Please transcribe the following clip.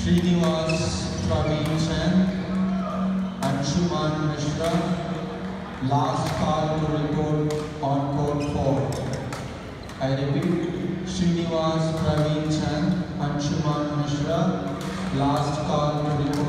Srinivas Praveen Sen Anshuman Mishra, last call to report on code 4. I repeat, Srinivas Praveen Sen Anshuman Mishra, last call to report